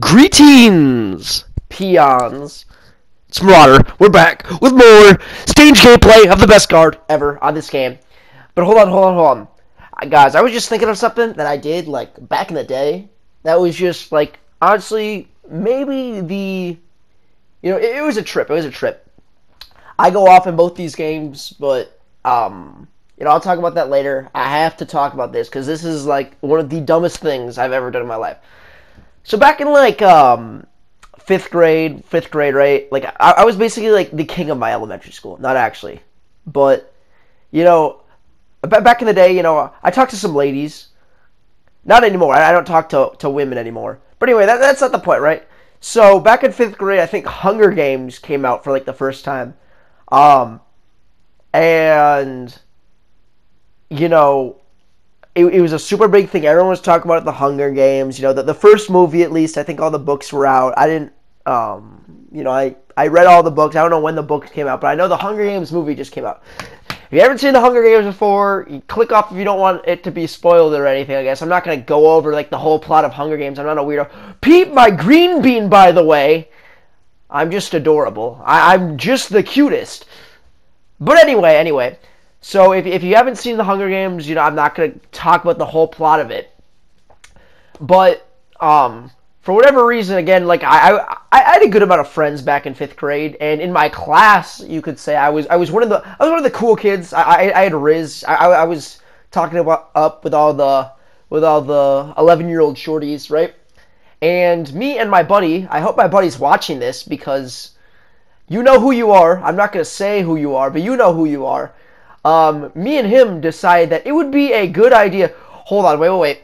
Greetings, peons. It's Marauder. We're back with more stage gameplay of the best guard ever on this game. But hold on, hold on, hold on. Uh, Guys, I was just thinking of something that I did, like, back in the day. That was just, like, honestly, maybe the... You know, it, it was a trip. It was a trip. I go off in both these games, but, um... You know, I'll talk about that later. I have to talk about this, because this is, like, one of the dumbest things I've ever done in my life. So back in like um fifth grade, fifth grade, right? Like I, I was basically like the king of my elementary school. Not actually, but you know, ba- back in the day, you know, I talked to some ladies. Not anymore. I I don't talk to to women anymore. But anyway, that, that's not the point, right? So back in fifth grade, I think Hunger Games came out for like the first time, um, and you know, it, it was a super big thing. Everyone was talking about it, the Hunger Games. You know, the, the first movie, at least, I think all the books were out. I didn't, um, you know, I, I read all the books. I don't know when the books came out, but I know the Hunger Games movie just came out. If you haven't seen the Hunger Games before, click off if you don't want it to be spoiled or anything, I guess. I'm not going to go over, like, the whole plot of Hunger Games. I'm not a weirdo. Peep my green bean, by the way. I'm just adorable. I, I'm just the cutest. But anyway, anyway. So if, if you haven't seen the Hunger Games, you know, I'm not going to talk about the whole plot of it. But um, for whatever reason, again, like I, I I had a good amount of friends back in fifth grade, and in my class, you could say I was I was one of the I was one of the cool kids. I I, I had Riz. I, I was talking about up with all the with all the 11 year old shorties, right? And me and my buddy, I hope my buddy's watching this because you know who you are. I'm not going to say who you are, but you know who you are. Um, me and him decided that it would be a good idea. Hold on, wait, wait, wait.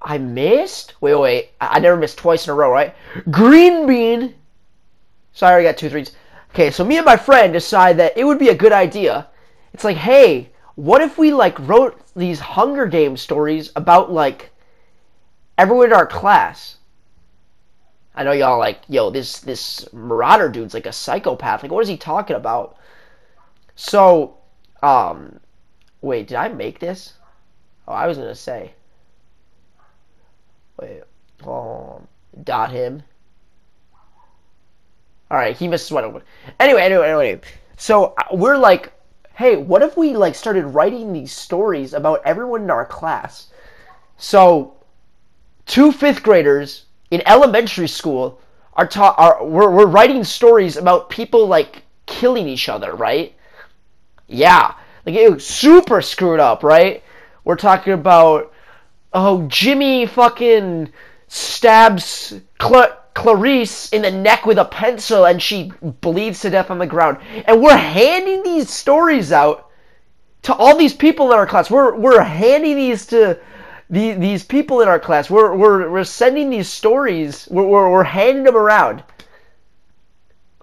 I missed? Wait, wait, wait. I, I never missed twice in a row, right? Green bean. Sorry, I got two threes. Okay, so me and my friend decide that it would be a good idea. It's like, hey, what if we like wrote these Hunger Games stories about like everyone in our class? I know y'all like, yo, this this Marauder dude's like a psychopath. Like, what is he talking about? So, um, wait, did I make this? Oh, I was gonna say. Wait, um, dot him. All right, he missed one. Anyway, anyway, anyway. So uh, we're like, hey, what if we like started writing these stories about everyone in our class? So, two fifth graders in elementary school are taught are we're, we're writing stories about people like killing each other, right? Yeah, like it was super screwed up, right? We're talking about oh Jimmy fucking stabs Cla- Clarice in the neck with a pencil and she bleeds to death on the ground, and we're handing these stories out to all these people in our class. We're we're handing these to the, these people in our class. We're we're we're sending these stories. We're we're, we're handing them around.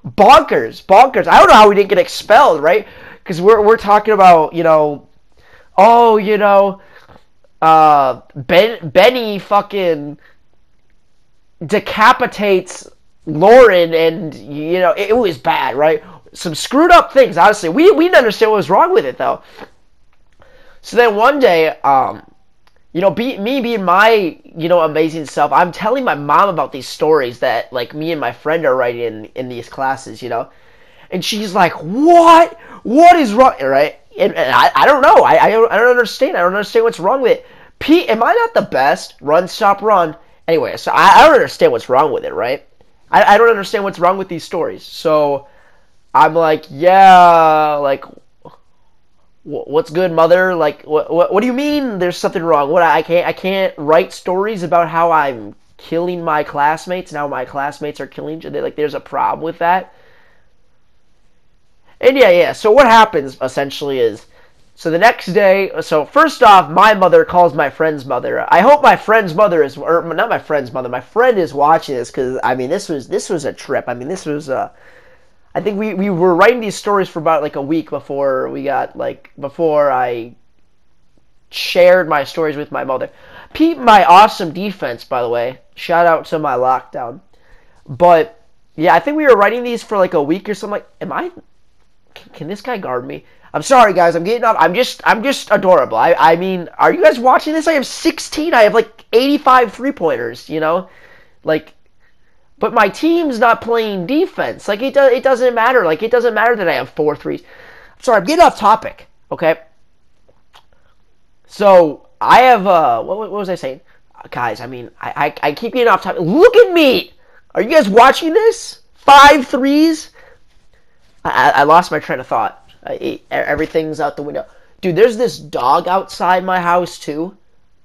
Bonkers, bonkers. I don't know how we didn't get expelled, right? Because we're we're talking about you know, oh you know, uh, Ben Benny fucking decapitates Lauren, and you know it, it was bad, right? Some screwed up things. Honestly, we we didn't understand what was wrong with it though. So then one day, um, you know, be, me being my, you know, amazing self, I'm telling my mom about these stories that, like, me and my friend are writing in, in these classes, you know? And she's like, what? What is wrong? Right? And, and I, I don't know. I, I, don't, I don't understand. I don't understand what's wrong with it. Pete, am I not the best? Run, stop, run. Anyway, so I, I don't understand what's wrong with it, right? I, I don't understand what's wrong with these stories. So I'm like, yeah, like, what's good mother like what, what what do you mean there's something wrong what i can't i can't write stories about how i'm killing my classmates now my classmates are killing like there's a problem with that and yeah yeah so what happens essentially is so the next day so first off my mother calls my friend's mother i hope my friend's mother is or not my friend's mother my friend is watching this because i mean this was this was a trip i mean this was a I think we, we were writing these stories for about like a week before we got like before I shared my stories with my mother. Pete, my awesome defense, by the way. Shout out to my lockdown. But yeah, I think we were writing these for like a week or something. Like, am I? Can, this guy guard me? I'm sorry, guys. I'm getting up. I'm just, I'm just adorable. I, I mean, are you guys watching this? I have 16. I have like 85 three pointers. You know, like, but my team's not playing defense. Like it does, it doesn't matter. Like it doesn't matter that I have four threes. Sorry, I'm getting off topic. Okay. So I have, uh, what, what was I saying, guys? I mean, I, I, I keep getting off topic. Look at me. Are you guys watching this? Five threes. I, I lost my train of thought. I, everything's out the window. Dude, there's this dog outside my house too.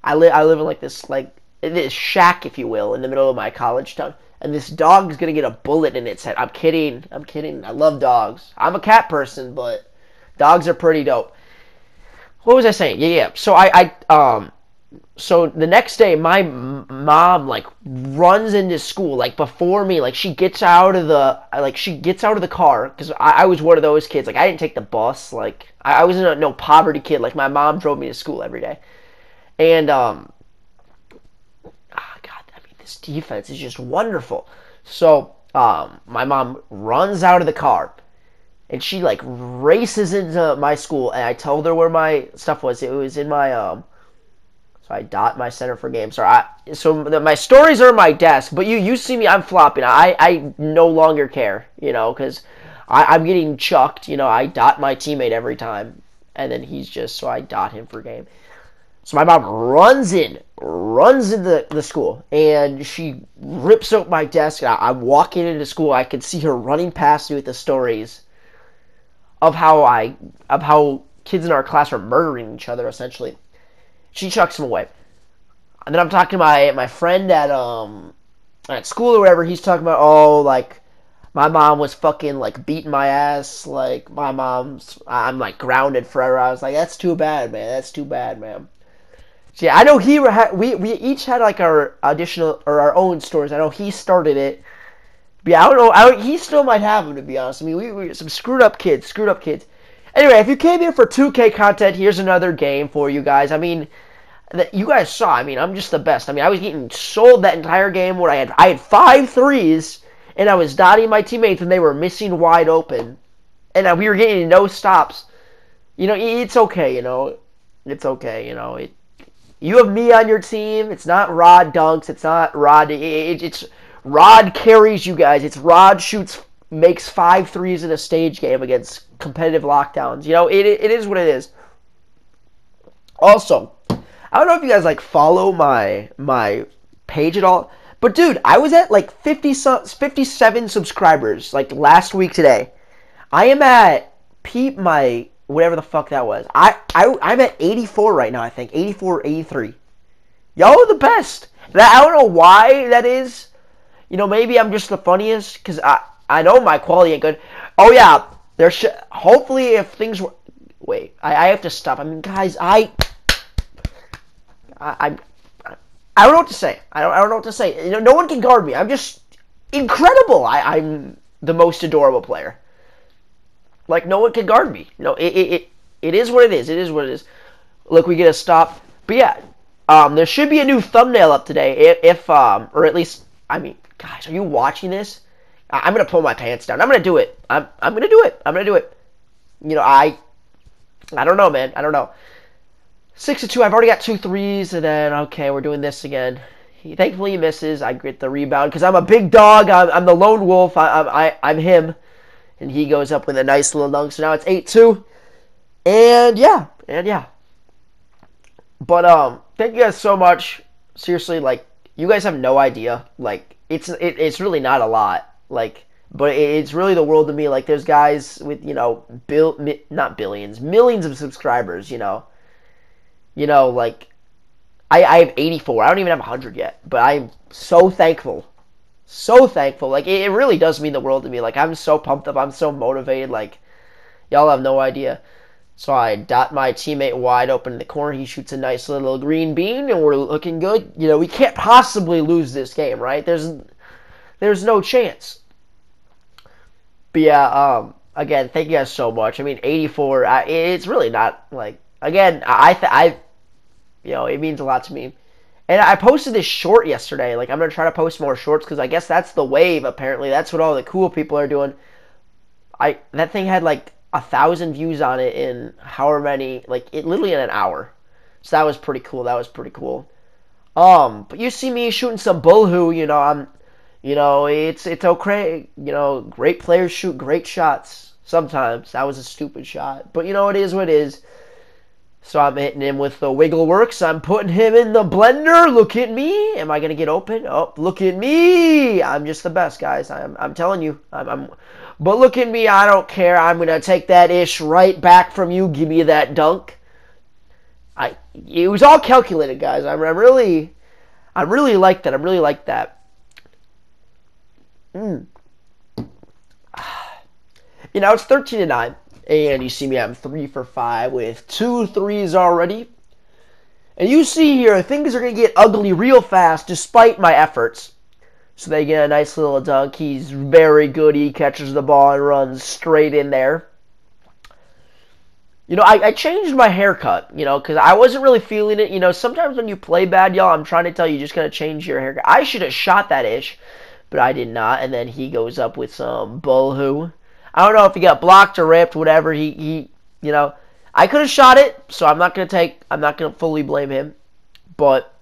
I live I live in like this like this shack, if you will, in the middle of my college town. And this dog's gonna get a bullet in its head. I'm kidding. I'm kidding. I love dogs. I'm a cat person, but dogs are pretty dope. What was I saying? Yeah, yeah. So I, I um so the next day my mom like runs into school like before me. Like she gets out of the like she gets out of the car because I, I, was one of those kids. Like i didn't take the bus. Like i, I wasn't a no poverty kid. Like my mom drove me to school every day. And um oh god i mean this defense is just wonderful. So um my mom runs out of the car and she like races into my school and i told her where my stuff was. It was in my um so I dot my center for game. So I so the, my stories are on my desk, but you you see me, I'm flopping. I I no longer care, you know, because I'm getting chucked. You know, I dot my teammate every time, and then he's just so I dot him for game. So my mom runs in, runs into the, the school, and she rips out my desk. I, I'm walking into school. I can see her running past me with the stories of how I of how kids in our class are murdering each other, essentially she chucks him away. And then I'm talking to my my friend at um at school or whatever. He's talking about oh like my mom was fucking like beating my ass. Like my mom's I'm like grounded forever. I was like that's too bad, man. That's too bad, man. So yeah, I know he we we each had like our additional or our own stories. I know he started it. But yeah, I don't know. I don't, he still might have them to be honest. I mean, we we some screwed up kids, screwed up kids. Anyway, if you came here for 2K content, here's another game for you guys. I mean, that you guys saw. I mean, I'm just the best. I mean, I was getting sold that entire game where I had I had five threes and I was dotting my teammates and they were missing wide open, and we were getting no stops. You know, it's okay. You know, it's okay. You know, it. You have me on your team. It's not Rod dunks. It's not Rod. It, it's Rod carries you guys. It's Rod shoots makes five threes in a stage game against competitive lockdowns. You know, it, it is what it is. Also, I don't know if you guys like follow my my page at all, but dude, I was at like 50 57 subscribers like last week today. I am at peep my whatever the fuck that was. I, I I'm at 84 right now, I think. 84 83. Y'all the best. That, I don't know why that is. You know, maybe I'm just the funniest cuz I I know my quality ain't good. Oh yeah, there should hopefully if things were wait, I, I have to stop. I mean, guys, I I, I, I don't know what to say. I don't, I don't know what to say. You know, no one can guard me. I'm just incredible. I, I'm the most adorable player. Like no one can guard me. No, it, it, it, it is what it is. It is what it is. Look, we get a stop. But yeah, um, there should be a new thumbnail up today. If, if um, or at least, I mean, guys, are you watching this? I, am gonna pull my pants down. I'm gonna do it. I'm, I'm gonna do it. I'm gonna do it. You know, I, I don't know, man. I don't know. Six to two. I've already got two threes, and then okay, we're doing this again. He, thankfully, he misses. I get the rebound because I'm a big dog. I'm, I'm the lone wolf. I, I, I'm him, and he goes up with a nice little dunk. So now it's eight two, and yeah, and yeah. But um, thank you guys so much. Seriously, like you guys have no idea. Like it's it, it's really not a lot. Like but it's really the world to me. Like there's guys with you know bill not billions, millions of subscribers. You know, you know, like I, I have 84. I don't even have 100 yet, but I'm so thankful. So thankful. Like it, it really does mean the world to me. Like I'm so pumped up. I'm so motivated. Like y'all have no idea. So I dot my teammate wide open in the corner. He shoots a nice little green bean, and we're looking good. You know, we can't possibly lose this game, right? There's, there's no chance. But yeah, um, again, thank you guys so much. I mean, 84. I, it's really not like again. I th- I you know, it means a lot to me. And I posted this short yesterday. Like, I'm going to try to post more shorts because I guess that's the wave, apparently. That's what all the cool people are doing. I That thing had, like, a thousand views on it in however many, like it literally in an hour. So that was pretty cool. That was pretty cool. Um, but you see me shooting some bullhoo, you know, I'm, you know, it's it's okay. You know, great players shoot great shots. Sometimes that was a stupid shot, but you know it is what it is. So I'm hitting him with the Wiggle Works. I'm putting him in the blender. Look at me. Am I gonna get open? Oh, look at me. I'm just the best, guys. I'm, I'm telling you. I'm, I'm, but look at me. I don't care. I'm gonna take that ish right back from you. Give me that dunk. I. It was all calculated, guys. I'm, I'm really, I really like that. I really like that. Mm. You know, it's 13 to 9. And you see me, I'm 3 for 5 with two threes already. And you see here, things are going to get ugly real fast despite my efforts. So they get a nice little dunk. He's very good. He catches the ball and runs straight in there. You know, I, I changed my haircut, you know, because I wasn't really feeling it. You know, sometimes when you play bad, y'all, I'm trying to tell you, you just got to change your haircut. I should have shot that ish, but I did not. And then he goes up with some bullhoo. I don't know if he got blocked or ripped, whatever. He, he you know, I could have shot it, so I'm not gonna take, I'm not gonna fully blame him, but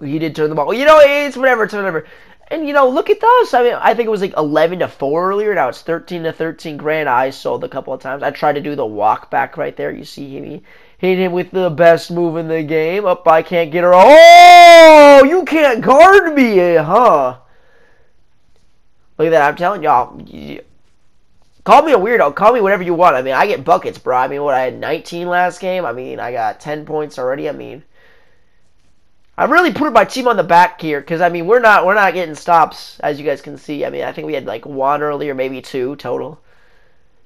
he did turn the ball. You know, it's whatever, it's whatever. And you know, look at those. I mean, I think it was like 11 to four earlier. Now it's 13 to 13. Grand I sold a couple of times. I tried to do the walk back right there. You see him. hit him with the best move in the game. Up, I can't get her. Oh, you can't guard me, huh? Look at that. I'm telling y'all. Call me a weirdo. Call me whatever you want. I mean, I get buckets, bro. I mean, what I had 19 last game. I mean, I got 10 points already. I mean, I'm really putting my team on the back here because I mean, we're not we're not getting stops as you guys can see. I mean, I think we had like one earlier, maybe two total.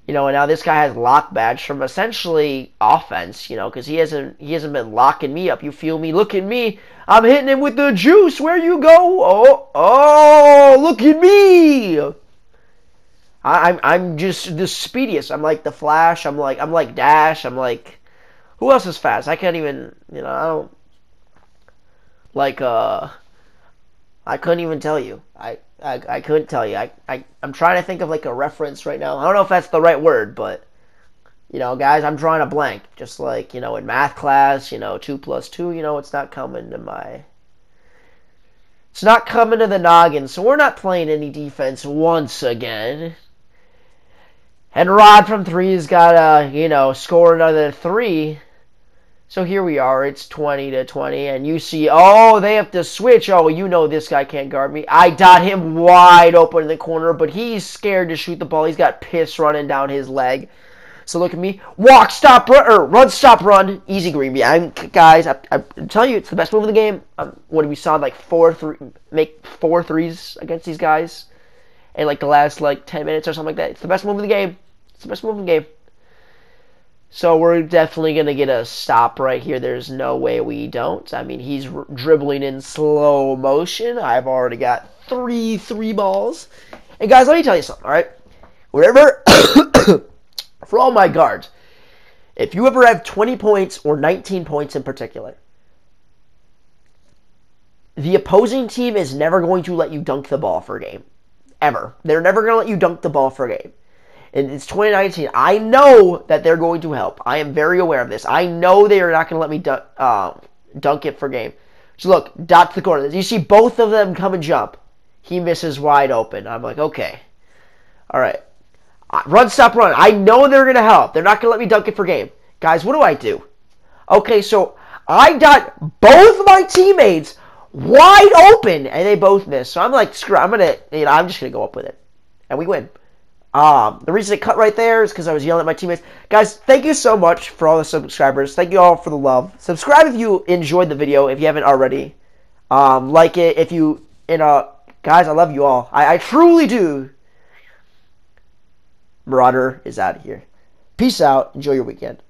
You know, and now this guy has lock badge from essentially offense. You know, because he hasn't he hasn't been locking me up. You feel me? Look at me. I'm hitting him with the juice. Where you go? Oh, oh, look at me. I, am I'm, I'm just the speediest. I'm like the Flash. I'm like I'm like Dash. I'm like who else is fast? I can't even you know I don't like uh I couldn't even tell you. I I, I couldn't tell you. I, I I'm trying to think of like a reference right now. I don't know if that's the right word, but you know, guys, I'm drawing a blank. Just like you know, in math class, you know, two plus two. You know, it's not coming to my it's not coming to the noggin, so we're not playing any defense once again. And Rod from three's got to, you know, score another three. So here we are. It's 20 to 20. And you see, oh, they have to switch. Oh, you know this guy can't guard me. I dot him wide open in the corner, but he's scared to shoot the ball. He's got piss running down his leg. So look at me. Walk, stop, run, or run, stop, run. Easy green. I'm, guys, I, am telling you, it's the best move of the game. Um, what we saw, like four, three, make four threes against these guys in like the last like 10 minutes or something like that. It's the best move in the game. It's the best move in the game. So we're definitely going to get a stop right here. There's no way we don't. I mean, he's dribbling in slow motion. I've already got three three balls. And guys, let me tell you something, all right? Wherever, for all my guards, if you ever have 20 points or 19 points in particular, the opposing team is never going to let you dunk the ball for a game. Ever. They're never going to let you dunk the ball for a game and it's 2019. I know that they're going to help. I am very aware of this. I know they are not going to let me dunk, uh, dunk it for a game. So look, dot to the corner. You see both of them come and jump. He misses wide open. I'm like, okay, all right. Uh, run, stop, run. I know they're going to help. They're not going to let me dunk it for game. Guys, what do I do? Okay, so I dot both my teammates wide open, and they both miss. So I'm like, screw. I'm gonna, you know, I'm just gonna go up with it, and we win. Um, the reason it cut right there is because I was yelling at my teammates. Guys, thank you so much for all the subscribers. Thank you all for the love. Subscribe if you enjoyed the video, if you haven't already. Um, like it if you, you know, guys, I love you all. I, I truly do. Marauder is out of here. Peace out. Enjoy your weekend.